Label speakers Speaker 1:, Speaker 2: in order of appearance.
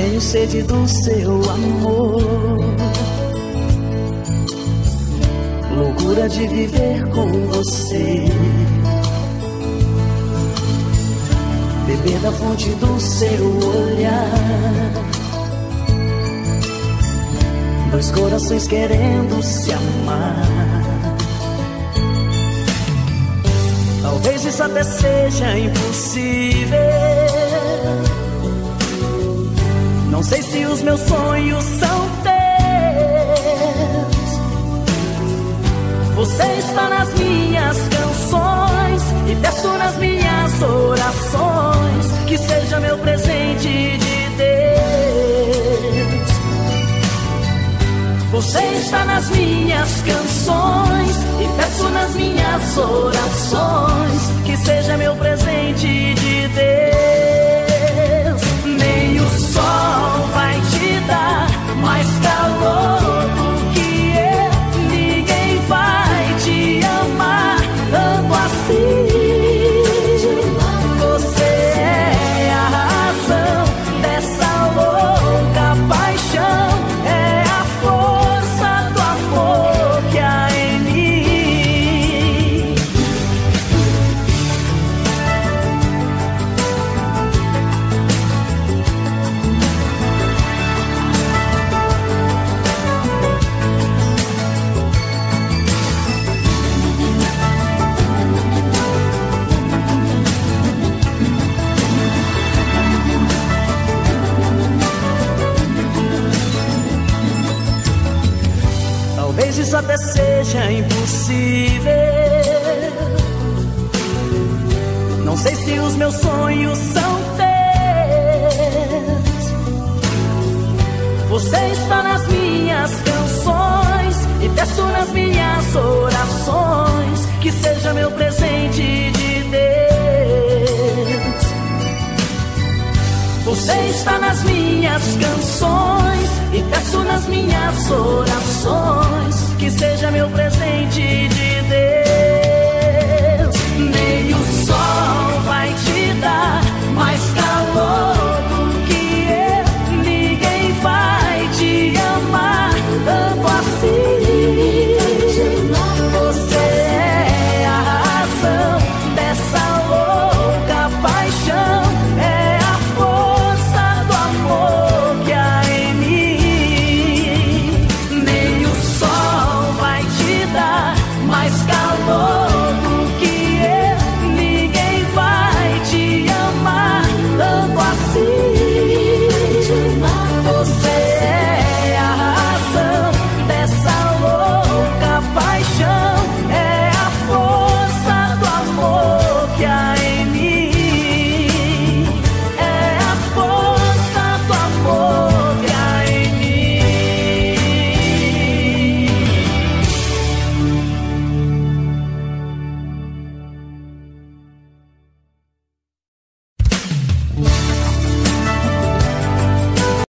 Speaker 1: Tenho sede do seu amor. Loucura de viver com você. Beber da fonte do seu olhar. Dois corações querendo se amar. Talvez isso até seja impossível. Não sei se os meus sonhos são teus. Você está nas minhas canções e peço nas minhas orações que seja meu presente de Deus. Você está nas minhas canções e peço nas minhas orações que seja meu presente de Deus. Lord. Talvez isso até seja impossível. Não sei se os meus sonhos são teus. Você está nas minhas canções e peço nas minhas orações que seja meu presente de Deus. Você está nas minhas canções e peço nas minhas orações seja meu presente